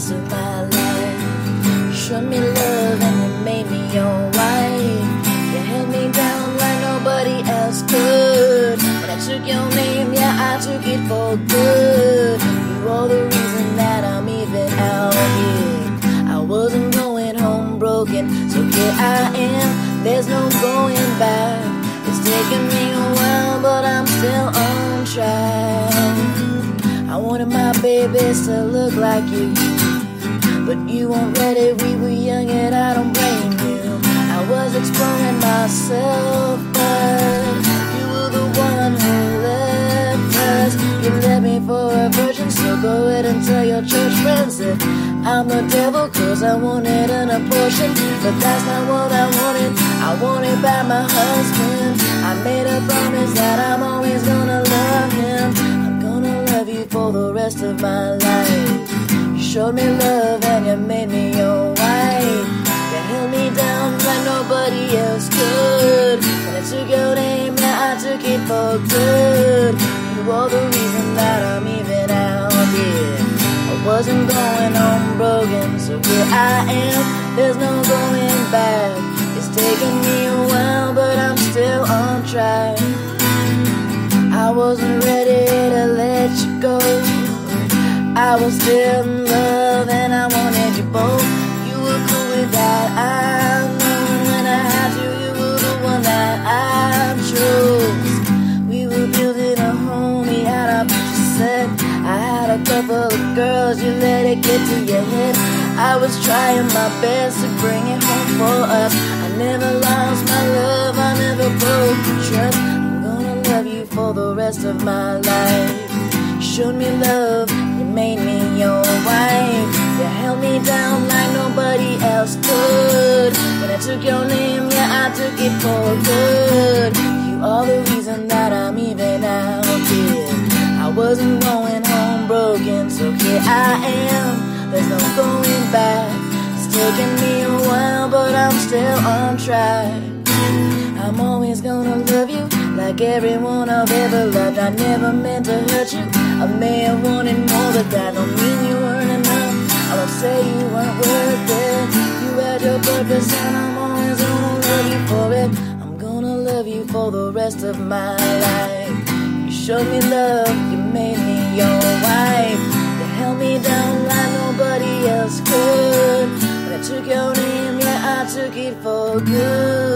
rest of my life. Showed me love and you made me your wife. You held me down like nobody else could. When I took your name, yeah, I took it for good. You are the reason that I'm even out here. I wasn't going home broken, so here I am. There's no going back. It's taken me a while, but I'm still on track. I wanted my babies to look like you. But you weren't ready, we were young and I don't blame you. I was exploring myself, but you were the one who left us. You left me for a virgin, so go ahead and tell your church friends that I'm the devil, cause I wanted an abortion. But that's not what I wanted, I wanted by my husband. I made a promise that I'm always gonna love him. I'm gonna love you for the rest of my life. Showed me love and you made me your wife. You held me down like nobody else could. When I took your name, yeah, I took it for good. You are the reason that I'm even out here. I wasn't going home broken, so here I am. There's no going back. It's taken me a while, but I'm still on track. I wasn't ready to was still in love and I wanted you both. You were cool with that. I know when I had you, you were the one that I chose. We were building a home, we had our picture set. I had a couple of girls, you let it get to your head. I was trying my best to bring it home for us. I never lost my love, I never broke the trust. I'm gonna love you for the rest of my life. You showed me love, made me your wife. You held me down like nobody else could. When I took your name, yeah, I took it for good. You are the reason that I'm even out here. I wasn't going home broken, so here I am. There's no going back. It's taken me a while, but I'm still on track. I'm always gonna love you like everyone I've ever loved. I never meant to hurt you. I may have wanted but that don't mean you weren't enough. I won't say you weren't worth it. You had your purpose, and I'm always gonna love you for it. I'm gonna love you for the rest of my life. You showed me love, you made me your wife. You held me down like nobody else could. When I took your name, yeah, I took it for good.